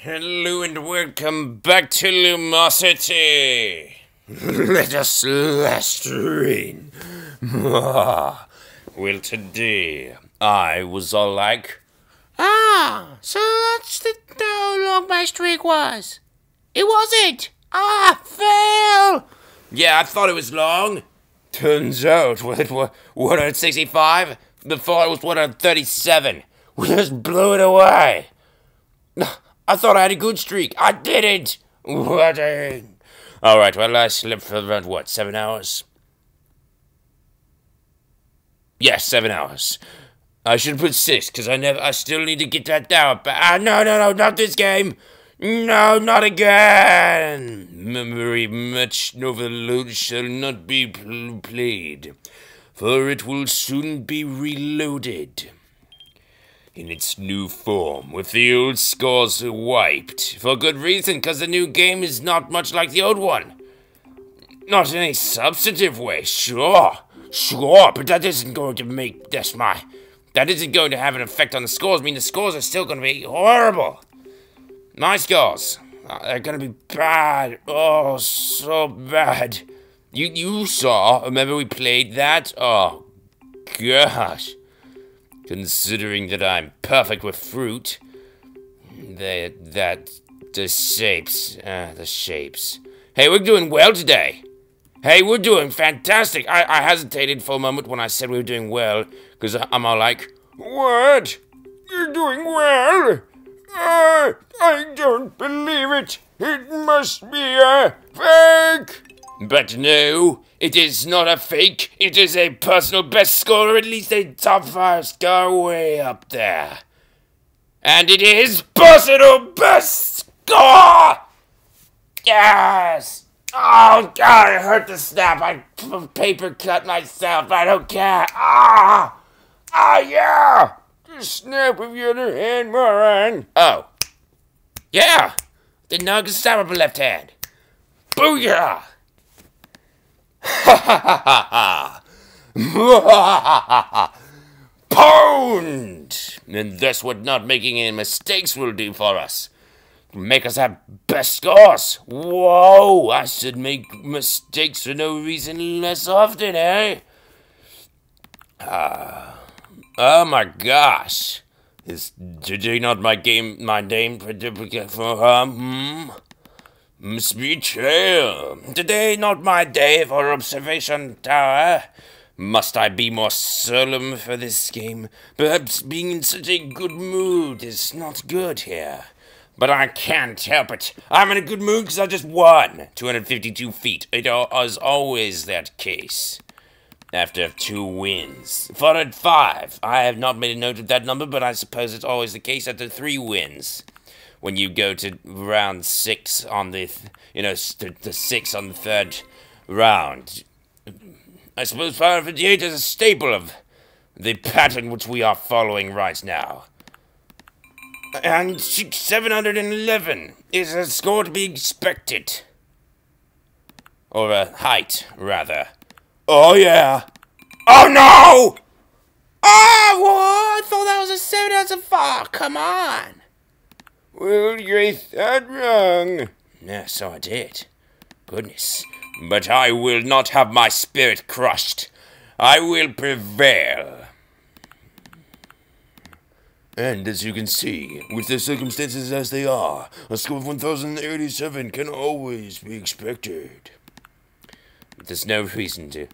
Hello and welcome back to Lumosity. Let us last rain. well, today I was all like, Ah, so that's the, how long my streak was. It wasn't. Ah, fail. yeah, I thought it was long. Turns out it was 165. Before it was 137. We just blew it away. I thought I had a good streak. I didn't. What. All right. Well, I slept for around what seven hours. Yes, seven hours. I should put six because I never. I still need to get that down. But ah, no, no, no, not this game. No, not again. Memory Match Overload shall not be pl- played, for it will soon be reloaded in its new form, with the old scores wiped. For good reason, because the new game is not much like the old one. Not in a substantive way, sure. Sure, but that isn't going to make that's my that isn't going to have an effect on the scores. I mean the scores are still gonna be horrible. My scores. uh, They're gonna be bad. Oh so bad. You you saw, remember we played that? Oh gosh. Considering that I'm perfect with fruit. They, that, the shapes, uh, the shapes. Hey, we're doing well today. Hey, we're doing fantastic. I, I hesitated for a moment when I said we were doing well, because I'm all like, What? You're doing well? Uh, I don't believe it. It must be a fake. But no, it is not a fake. It is a personal best score, or at least a top five score way up there. And it is personal best score! Yes! Oh god, it hurt to snap. I paper cut myself. I don't care. Ah! Ah, yeah! Just snap with your other hand, moron. Oh. Yeah! Know I could with my left hand. Booyah! Ha ha ha ha ha! Pound! And that's what not making any mistakes will do for us. Make us have best scores. Whoa! I should make mistakes for no reason less often, eh? Ah. oh my gosh. Is today not my game, my name for her? Hmm? Must be true. Eh? Today not my day for observation tower. Must I be more solemn for this game? Perhaps being in such a good mood is not good here. But I can't help it. I'm in a good mood because I just won 252 feet. It is always that case. After two wins. At five. I have not made a note of that number, but I suppose it's always the case after three wins. When you go to round six on the, th- you know, st- the six on the third round. I suppose 558 is a staple of the pattern which we are following right now. And 711 is a score to be expected. Or a height, rather. Oh, yeah. Oh, no! Ah, oh, what? I thought that was a 7 out of 5. Come on. Well, you that wrong. Yeah, so I did. Goodness. But I will not have my spirit crushed. I will prevail. And as you can see, with the circumstances as they are, a score of 1087 can always be expected. There's no reason to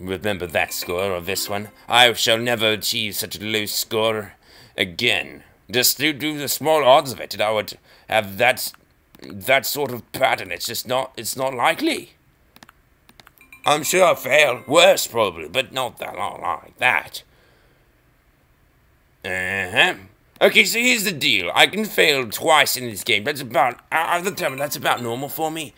remember that score or this one. I shall never achieve such a low score again. Just to the small odds of it, I would have that that sort of pattern. It's just not. It's not likely. I'm sure I fail worse probably, but not that not like that. Uh huh. Okay, so here's the deal. I can fail twice in this game. That's about. I- I've determined that's about normal for me.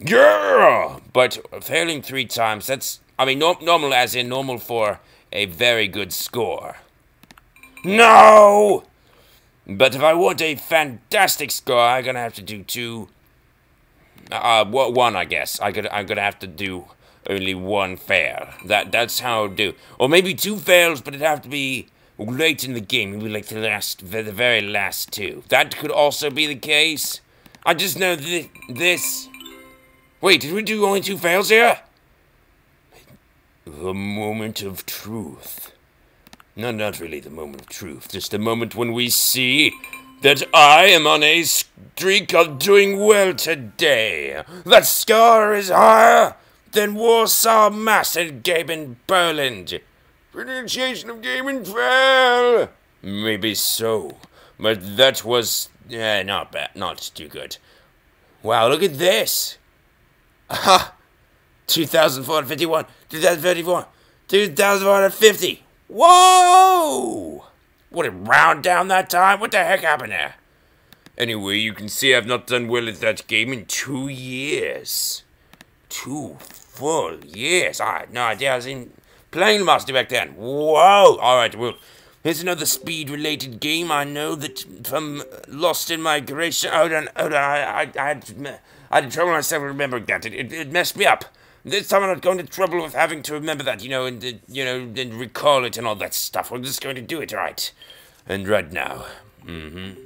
Yeah, but failing three times. That's. I mean, nor- normal as in normal for a very good score. No. But if I want a fantastic score, I'm gonna have to do two. Uh, wha- one, I guess. I could. I'm gonna have to do only one fail. That that's how I do. Or maybe two fails, but it'd have to be late in the game, maybe like the last, the the very last two. That could also be the case. I just know th- this. Wait, did we do only two fails here? The moment of truth. No, not really the moment of truth. Just the moment when we see that I am on a streak of doing well today. That score is higher than Warsaw Mass and Game in Berlin. Pronunciation of game in fail. Maybe so, but that was yeah, not bad, not too good. Wow, look at this. Ha! 2,451, 2,034, 2,450. Whoa! What did round down that time? What the heck happened there? Anyway, you can see I've not done well at that game in two years. Two full years. I had no idea I was in playing Master back then. Whoa! Alright, well, here's another speed related game. I know that from Lost in Migration. Hold on, hold on. I, I, I, had, I had trouble myself remembering that. It, it, it messed me up. This time I'm not going to trouble with having to remember that, you know, and, uh, you know, and recall it and all that stuff. We're just going to do it right. And right now. Mm-hmm.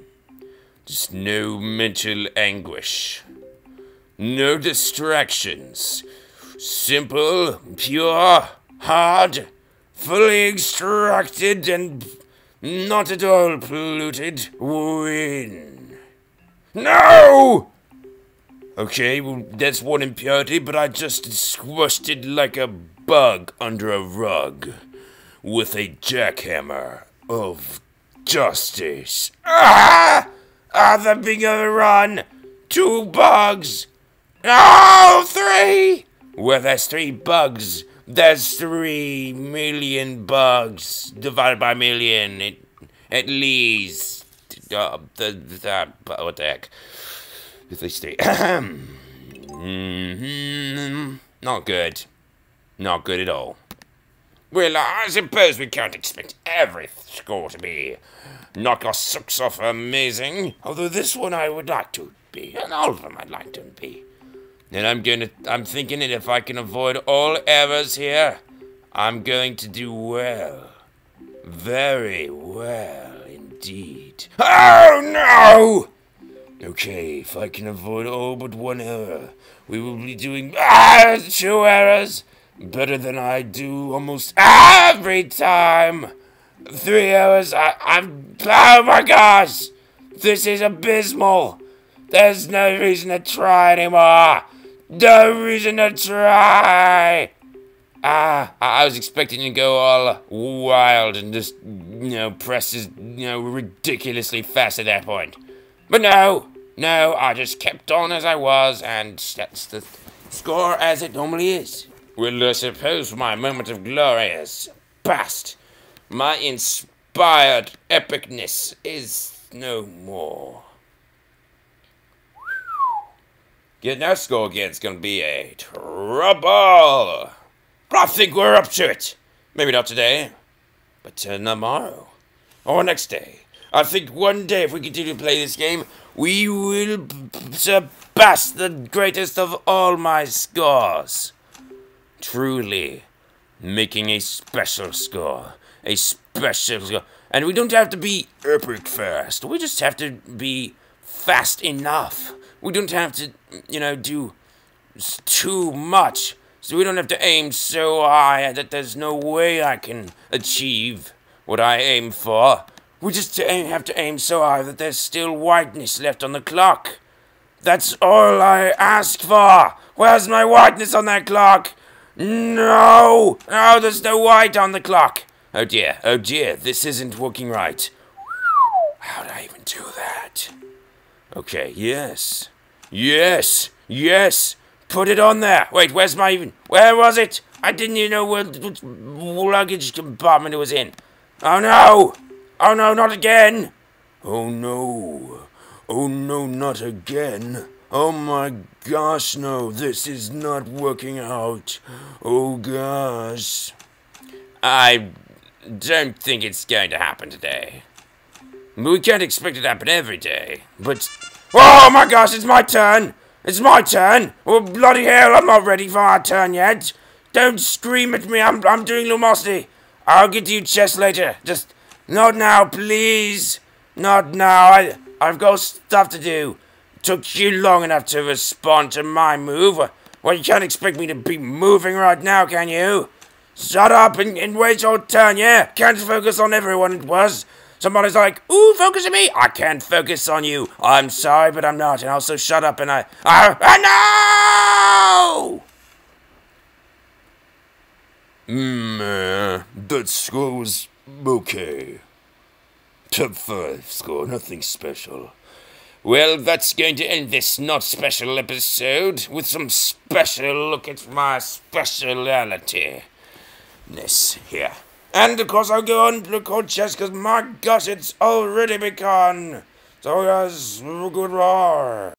Just no mental anguish. No distractions. Simple, pure, hard, fully extracted, and not at all polluted win. No! Okay, well, that's one impurity, but I just squished it like a bug under a rug with a jackhammer of justice. Ah! Ah, the a run! Two bugs! No, three! Well, there's three bugs. There's three million bugs divided by million. It, at least. Uh, the, the, what the heck? If they stay. Not good. Not good at all. Well, I suppose we can't expect every score to be knock our socks off amazing. Although this one I would like to be, and all of them I'd like to be. And I'm going to, I'm thinking that if I can avoid all errors here, I'm going to do well. Very well indeed. Oh no! Okay, if I can avoid all but one error, we will be doing ah, two errors better than I do almost every time. Three errors, I, I'm, oh my gosh! This is abysmal! There's no reason to try anymore! No reason to try! Ah, I was expecting to go all wild and just, you know, press is, you know, ridiculously fast at that point. But no, no, I just kept on as I was, and that's the score as it normally is. Well, I suppose my moment of glory is past. My inspired epicness is no more. Getting our score again is going to be a trouble. But I think we're up to it. Maybe not today, but uh, tomorrow or next day. I think one day, if we continue to play this game, we will surpass the greatest of all my scores. Truly, making a special score. A special score. And we don't have to be epic fast. We just have to be fast enough. We don't have to, you know, do too much. So we don't have to aim so high that there's no way I can achieve what I aim for. We just have to aim so high that there's still whiteness left on the clock. That's all I ask for. Where's my whiteness on that clock? No! No, there's no white on the clock. Oh dear, oh dear, this isn't working right. How'd I even do that? Okay, yes. Yes, yes. Put it on there. Wait, where's my even... Where was it? I didn't even know what, what luggage compartment it was in. Oh no! Oh no, not again! Oh no. Oh no, not again. Oh my gosh, no, this is not working out. Oh gosh. I don't think it's going to happen today. We can't expect it to happen every day, but... Oh my gosh, it's my turn! It's my turn! Oh, bloody hell, I'm not ready for my turn yet! Don't scream at me, I'm, I'm doing Lumosity! I'll get to you chess later. Just Not now, please. Not now. I, I've got stuff to do. Took you long enough to respond to my move. Well, you can't expect me to be moving right now, can you? Shut up and, and wait your turn, yeah? Can't focus on everyone it was. Somebody's like, ooh, focus on me. I can't focus on you. I'm sorry, but I'm not. And also, shut up and I. I, I know! Meh, that score was okay. Top 5 score, nothing special. Well, that's going to end this not special episode with some special look at my speciality. This here. And of course, I'll go on to record chess because my gosh, it's already begun. So, guys, good goodbye.